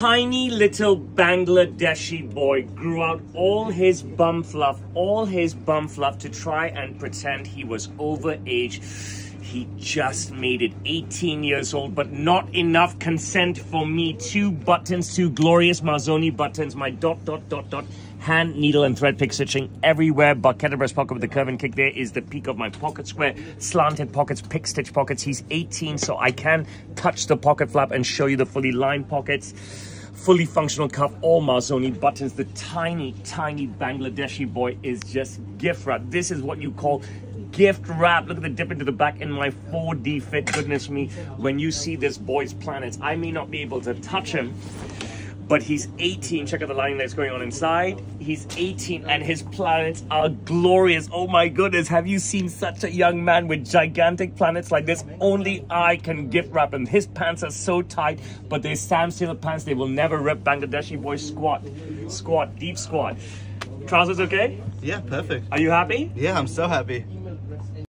Tiny little Bangladeshi boy grew out all his bum fluff, all his bum fluff to try and pretend he was over age. He just made it 18 years old, but not enough consent for me. Two buttons, two glorious Marzoni buttons, my dot, dot, dot, dot, hand, needle, and thread pick stitching everywhere. Barchetta breast pocket with the curve and kick there is the peak of my pocket square. Slanted pockets, pick stitch pockets. He's 18, so I can touch the pocket flap and show you the fully lined pockets fully functional cuff, all Marzoni buttons. The tiny, tiny Bangladeshi boy is just gift wrap. This is what you call gift wrap. Look at the dip into the back in my 4D fit. Goodness me, when you see this boy's planets, I may not be able to touch him, but he's 18. Check out the lighting that's going on inside. He's 18 and his planets are glorious. Oh my goodness, have you seen such a young man with gigantic planets like this? Only I can gift wrap him. His pants are so tight, but they're Sam's Tailor pants. They will never rip Bangladeshi boy squat. Squat, deep squat. Trousers okay? Yeah, perfect. Are you happy? Yeah, I'm so happy.